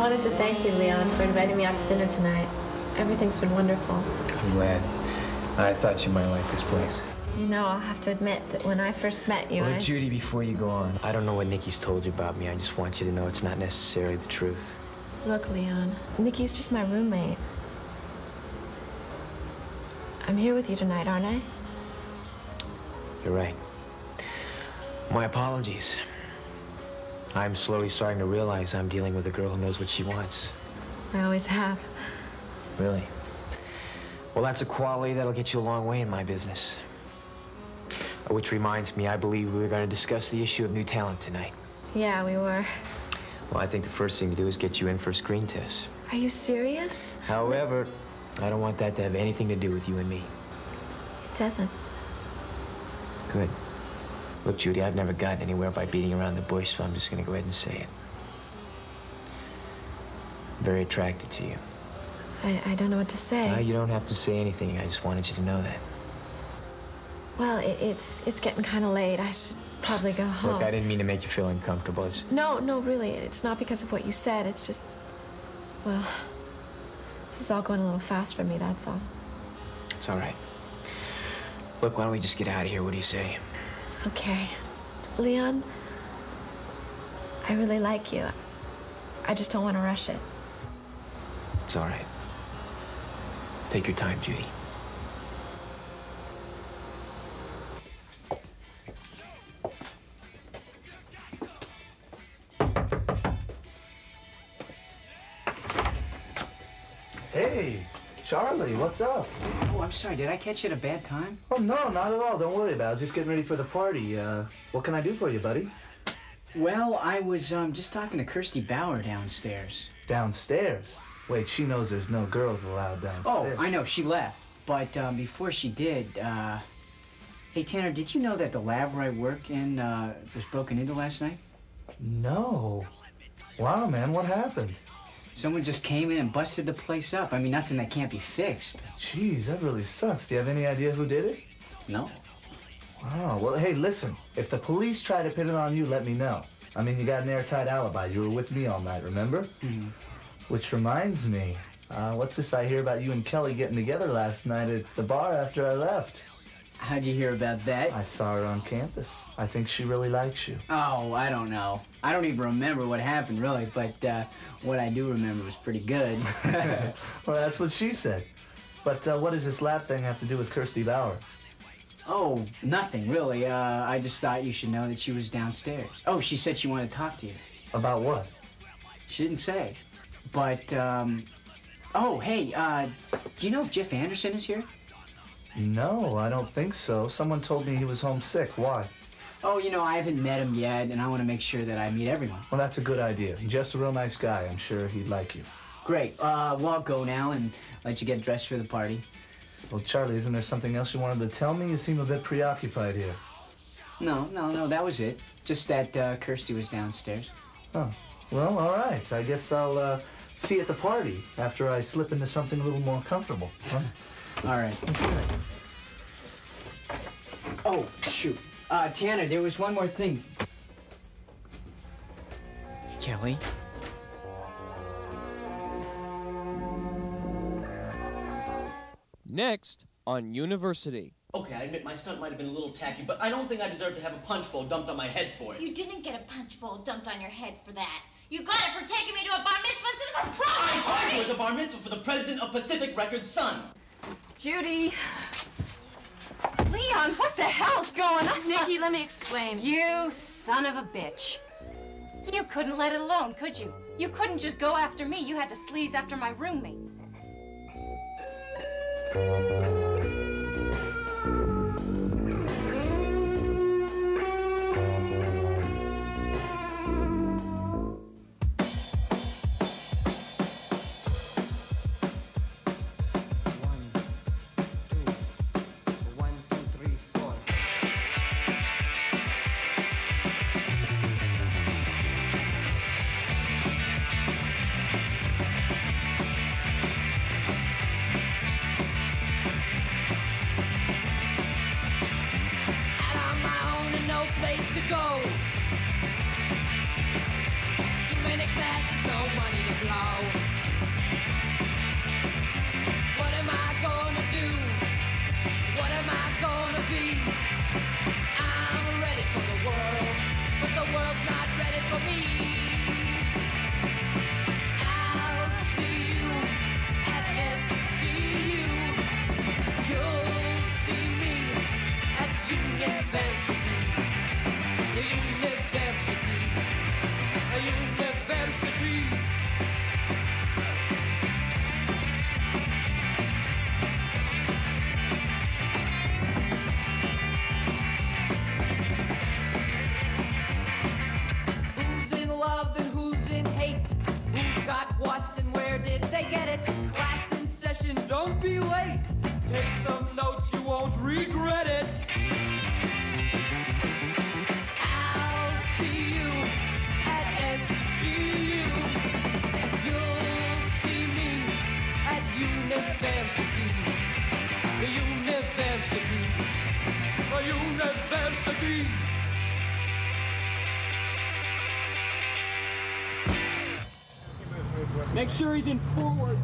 wanted to thank you, Leon, for inviting me out to dinner tonight. Everything's been wonderful. I'm glad. I thought you might like this place. You know, I'll have to admit that when I first met you, Well, I... Judy, before you go on, I don't know what Nikki's told you about me. I just want you to know it's not necessarily the truth. Look, Leon, Nikki's just my roommate. I'm here with you tonight, aren't I? You're right. My apologies. I'm slowly starting to realize I'm dealing with a girl who knows what she wants. I always have. Really? Well, that's a quality that'll get you a long way in my business. Which reminds me, I believe we were going to discuss the issue of new talent tonight. Yeah, we were. Well, I think the first thing to do is get you in for a screen test. Are you serious? However, I don't want that to have anything to do with you and me. It doesn't. Good. Look, Judy, I've never gotten anywhere by beating around the bush, so I'm just going to go ahead and say it. I'm Very attracted to you. I, I don't know what to say. Uh, you don't have to say anything. I just wanted you to know that. Well, it, it's it's getting kind of late. I should probably go home. Look, I didn't mean to make you feel uncomfortable. It's, No, no, really. It's not because of what you said. It's just, well, this is all going a little fast for me, that's all. it's all right. Look, why don't we just get out of here? What do you say? Okay. Leon, I really like you. I just don't want to rush it. It's all right. Take your time, Judy. Hey, Charlie, what's up? Oh, I'm sorry. Did I catch you at a bad time? Oh, no, not at all. Don't worry about it. I was just getting ready for the party. Uh, what can I do for you, buddy? Well, I was um, just talking to Kirsty Bauer downstairs. Downstairs? Wait, she knows there's no girls allowed downstairs. Oh. I know. She left. But um, before she did, uh, hey, Tanner, did you know that the lab where I work in uh, was broken into last night? No. Wow, man, what happened? Someone just came in and busted the place up. I mean, nothing that can't be fixed. Jeez, that really sucks. Do you have any idea who did it? No. Wow. well, hey, listen. If the police try to pin it on you, let me know. I mean, you got an airtight alibi. You were with me all night, remember? Mm-hmm. Which reminds me, uh, what's this I hear about you and Kelly getting together last night at the bar after I left? How'd you hear about that? I saw her on campus. I think she really likes you. Oh, I don't know. I don't even remember what happened, really, but uh, what I do remember was pretty good. Well, that's what she said. But uh, what does this lab thing have to do with Kirsty Bauer? oh, nothing, really. Uh, I just thought you should know that she was downstairs. Oh, she said she wanted to talk to you. About what? She didn't say. But, um, oh, hey, uh, do you know if Jeff Anderson is here? No, I don't think so. Someone told me he was homesick. Why? Oh, you know, I haven't met him yet, and I want to make sure that I meet everyone. Well, that's a good idea. Jeff's a real nice guy. I'm sure he'd like you. Great. Uh, well, I'll go now and let you get dressed for the party. Well, Charlie, isn't there something else you wanted to tell me? You seem a bit preoccupied here. No, no, no, that was it. Just that uh, Kirsty was downstairs. Oh, well, all right. I guess I'll uh, see you at the party after I slip into something a little more comfortable. Huh? All right. Okay. Oh, shoot. Uh, Tanner, there was one more thing. Kelly? Next on University. Okay, I admit my stunt might have been a little tacky, but I don't think I deserve to have a punch bowl dumped on my head for it. You didn't get a punch bowl dumped on your head for that. You got it for taking me to a bar mitzvah instead of a prom I told party. you it's a bar mitzvah for the president of Pacific Records' son. Judy. Leon, what the hell's going on? Nikki, let me explain. You son of a bitch. You couldn't let it alone, could you? You couldn't just go after me. You had to sleaze after my roommate. Pass is Make sure he's in forward.